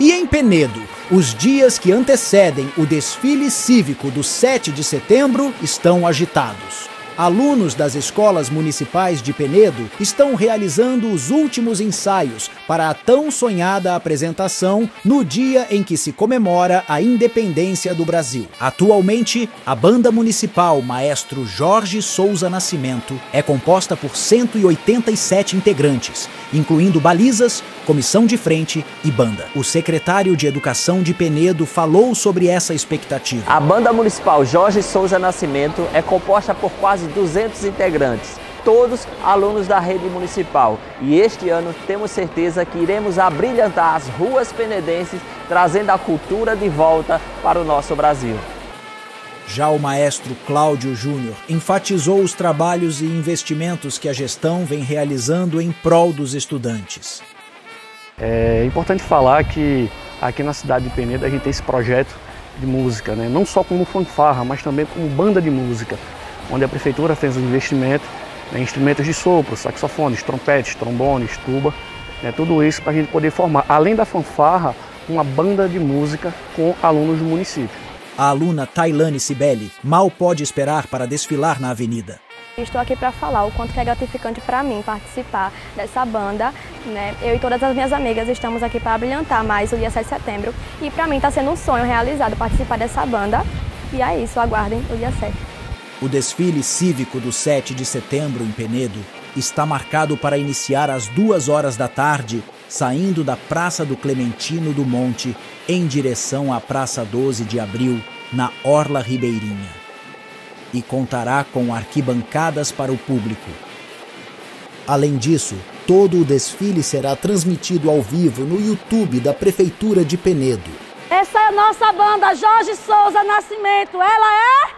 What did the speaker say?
E em Penedo, os dias que antecedem o desfile cívico do 7 de setembro estão agitados. Alunos das escolas municipais de Penedo estão realizando os últimos ensaios para a tão sonhada apresentação no dia em que se comemora a independência do Brasil. Atualmente, a banda municipal Maestro Jorge Souza Nascimento é composta por 187 integrantes, incluindo balizas, comissão de frente e banda. O secretário de Educação de Penedo falou sobre essa expectativa. A banda municipal Jorge Souza Nascimento é composta por quase 200 integrantes, todos alunos da rede municipal. E este ano temos certeza que iremos abrilhantar as ruas penedenses, trazendo a cultura de volta para o nosso Brasil. Já o maestro Cláudio Júnior enfatizou os trabalhos e investimentos que a gestão vem realizando em prol dos estudantes. É importante falar que aqui na cidade de Penedo a gente tem esse projeto de música, né? não só como fanfarra, mas também como banda de música, onde a prefeitura fez um investimento em instrumentos de sopro, saxofones, trompetes, trombones, tuba, né? tudo isso para a gente poder formar, além da fanfarra, uma banda de música com alunos do município. A aluna Tailane Sibeli mal pode esperar para desfilar na avenida. Estou aqui para falar o quanto é gratificante para mim participar dessa banda. Né? Eu e todas as minhas amigas estamos aqui para brilhantar mais o dia 7 de setembro. E para mim está sendo um sonho realizado participar dessa banda. E é isso, aguardem o dia 7. O desfile cívico do 7 de setembro em Penedo está marcado para iniciar às duas horas da tarde, saindo da Praça do Clementino do Monte em direção à Praça 12 de Abril, na Orla Ribeirinha e contará com arquibancadas para o público. Além disso, todo o desfile será transmitido ao vivo no YouTube da Prefeitura de Penedo. Essa é a nossa banda Jorge Souza Nascimento. Ela é